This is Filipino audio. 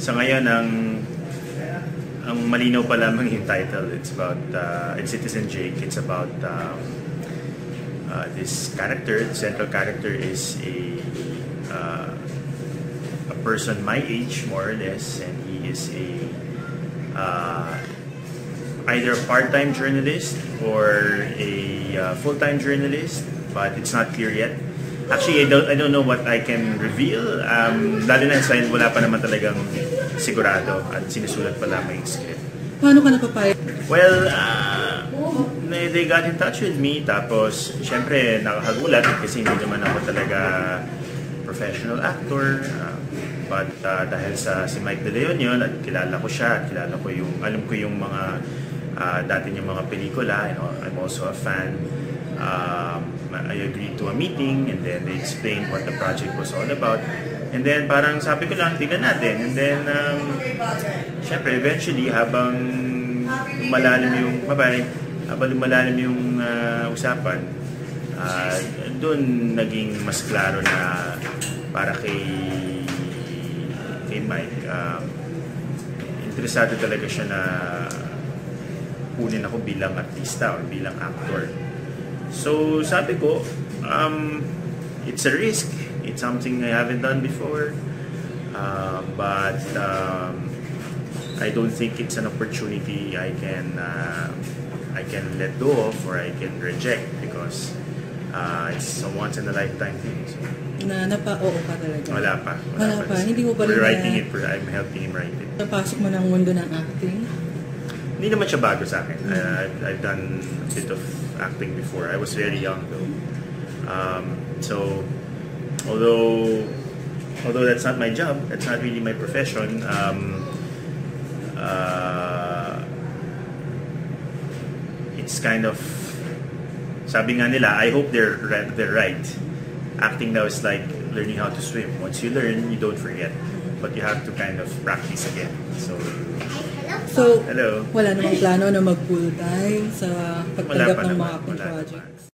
sa ngayon, ang ang malinaw pa lamang yung title. It's about, uh, it's Citizen Jake. It's about um, uh, this character, the central character is a uh, a person my age, more or less, and he is a uh, either a part-time journalist or a uh, full-time journalist, but it's not clear yet. Actually, I don't, I don't know what I can reveal. Um, lalo na sa wala pa naman talagang sigurado at sinusulat pa lamang yung script. Paano ka napapayag? Well, uh, they got in touch with me. Tapos, syempre, nakakagulat kasi hindi naman ako talaga professional actor. Uh, but uh, dahil sa si Mike De Leon yun, at kilala ko siya, at kilala ko yung, alam ko yung mga uh, dati yung mga pelikula. You know, I'm also a fan. Um, I agreed to a meeting and then they explained what the project was all about. And then parang sabi ko lang, tingnan natin. And then, um, syempre, eventually, habang malalim yung, mabay, habang lumalalim yung uh, usapan, uh, doon naging mas klaro na para kay kay Mike, um, interesado talaga siya na kunin ako bilang artista or bilang actor. So, sabi ko, um, it's a risk. It's something I haven't done before. Uh, but um, I don't think it's an opportunity I can uh, I can let go of or I can reject because uh, it's a once in a lifetime thing. So, Na napa-oo ka talaga? wala pa. Wala pa. Hindi mo pa rin We're writing na- it. for- I'm helping him write it. Napasok mo ng mundo ng acting? Hindi naman siya bago sa akin. I, I've, I've done a bit of acting before. I was very young though. Um, so, although although that's not my job, that's not really my profession. Um, uh, it's kind of sabi nga nila, I hope they're they're right. Acting now is like learning how to swim. Once you learn, you don't forget. But you have to kind of practice again. So, So, hello. wala namang plano na mag full time sa pagtanggap pa ng mga projects?